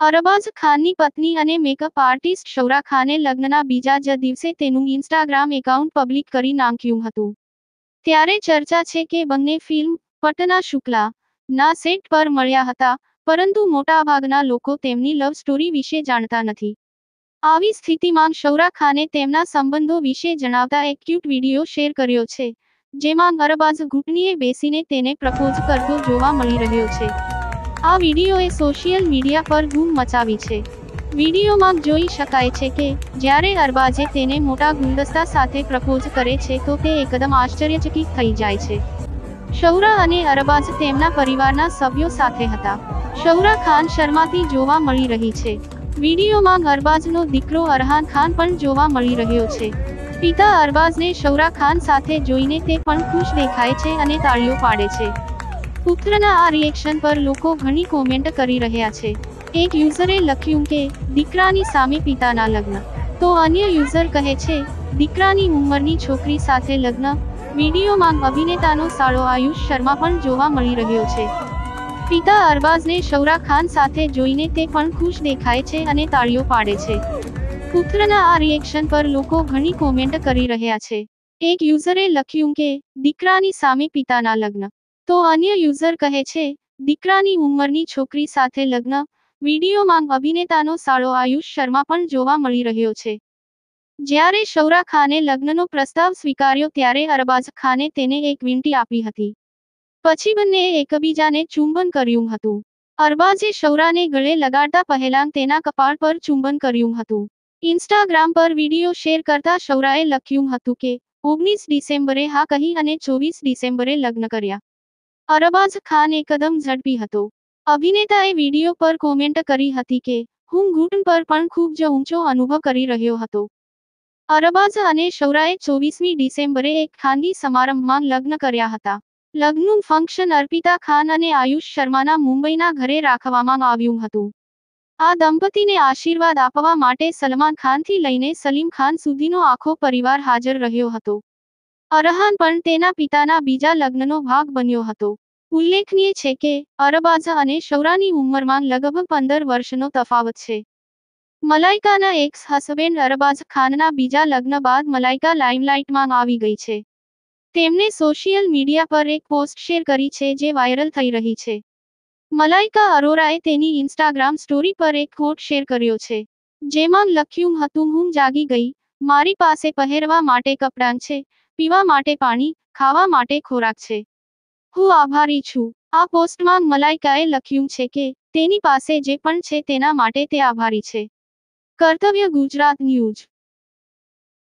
અરબાઝ ખાનની પત્ની અને મેકઅપ આર્ટિસ્ટ શૌરા ખાને લગ્નના બીજા જ દિવસે તેનું ઇન્સ્ટાગ્રામ એકાઉન્ટ પબ્લિક કરી નાખ્યું હતું. ત્યારે ચર્ચા છે કે બંને ફિલ્મ પટના શુક્લા ના સેટ પર મળ્યા હતા, પરંતુ મોટાભાગના લોકો તેમની લવ સ્ટોરી વિશે જાણતા નથી. આવી સ્થિતિમાં શૌરા ખાને તેમના સંબંધો વિશે જણાવતા એક ક્યુટ વીડિયો શેર કર્યો છે, જેમાં અરબાઝ ઘૂંટણીએ બેસીને તેને પ્રપોઝ કરતો જોવા મળી રહ્યો છે. આ વિડીયોએ સોશિયલ મીડિયા પર ધૂમ મચાવી છે. વિડીયોમાં જોઈ શકાય છે કે, જ્યારે અરબાજે તેને મોટા ગુલદસ્તા સાથે પ્રપોઝ કરે છે તો તે એકદમ આશ્ચર્યચકિત થઈ જાય છે. શૌરા અને અરબાઝ તેમના પરિવારના સભ્યો સાથે હતા. શૌરા ખાન શર્માથી જોવા મળી રહી છે. વિડીયોમાં અરબાઝનો દીકરો અરહાન ખાન પણ જોવા મળી રહ્યો છે. પિતા અરબાઝને શૌરા ખાન સાથે જોઈને તે પણ ખુશ દેખાય છે અને તાળીઓ પાડે છે. પુત્રના આ રિએક્શન પર લોકો ઘણી કોમેન્ટ કરી રહ્યા છે. એક યુઝરે લખ્યું કે, દીકરાની સામે પિતાના લગ્ન. તો અન્ય યુઝર કહે છે, દીકરાની ઉંમરની છોકરી સાથે લગ્ન. વિડીયોમાં અભિનેતાનો સાળો આયુષ શર્મા પણ જોવા મળી રહ્યો છે. પિતા અરબાઝને શૌરા ખાન સાથે જોઈને તે પણ ખુશ દેખાય છે અને તાળીઓ પાડે છે. પુત્રના આ રિએક્શન પર લોકો ઘણી કોમેન્ટ કરી રહ્યા છે. એક યુઝરે લખ્યું કે, દીકરાની સામે પિતાના લગ્ન. તો અન્ય યુઝર કહે છે, દીકરાની ઉંમરની છોકરી સાથે લગ્ન, વિડીયોમાં અભિનેતાનો સાળો આયુષ શર્મા પણ જોવા મળી રહ્યો છે. જ્યારે શૌરા ખાને લગ્નનો પ્રસ્તાવ સ્વીકાર્યો ત્યારે અરબાઝ ખાને તેને એક વિનંતી આપી હતી. પછી બંનેએ એકબીજાને ચુંબન કર્યું હતું. અરબાઝે શૌરાને ગળે લગાડતા પહેલા તેના કપાળ પર ચુંબન કર્યું હતું. ઇન્સ્ટાગ્રામ પર વીડિયો શેર કરતા શૌરાએ લખ્યું હતું કે, ઓગણીસ ડિસેમ્બરે હા કહી અને ચોવીસ ડિસેમ્બરે લગ્ન કર્યા. અરબાઝ ખાન એકદમ ઝડપી હતો. અભિનેતાએ વીડિયો પર કોમેન્ટ કરી હતી કે, હું ઘૂંટણ પર પણ ખૂબ જ ઊંચો અનુભવ કરી રહ્યો હતો. અરબાઝ અને શૌરાએ ચોવીસમી ડિસેમ્બરે એક ખાનગી સમારંભમાં લગ્ન કર્યા હતા. લગ્નનું ફંક્શન અર્પિતા ખાન અને આયુષ શર્માના મુંબઈના ઘરે રાખવામાં આવ્યું હતું. આ દંપતીને આશીર્વાદ આપવા માટે સલમાન ખાનથી લઈને સલીમ ખાન સુધીનો આખો પરિવાર હાજર રહ્યો હતો. અરહાન પણ તેના પિતાના બીજા લગ્નનો ભાગ બન્યો હતો. ઉલ્લેખનીય છે કે, અરબાઝા અને શૌરાની ઉંમરમાં લગભગ પંદર વર્ષનો તફાવત છે. મલાઇકાના એક્સ હસબેન્ડ અરબાઝ ખાનના બીજા લગ્ન બાદ મલાઇકા લાઇમલાઇટમાં આવી ગઈ છે. તેમણે સોશિયલ મીડિયા પર એક પોસ્ટ શેર કરી છે જે વાયરલ થઈ રહી છે. મલાઇકા અરોરાએ તેની ઇન્સ્ટાગ્રામ સ્ટોરી પર એક કોટ શેર કર્યો છે. જેમાં લખ્યું હતું, હું જાગી ગઈ. મારી પાસે પહેરવા માટે કપડાં છે. પીવા માટે પાણી, ખાવા માટે ખોરાક છે. હું આભારી છું. આ પોસ્ટમાં મલાઈકાએ લખ્યું છે કે, તેની પાસે જે પણ છે તેના માટે તે આભારી છે. કર્તવ્ય ગુજરાત ન્યૂઝ.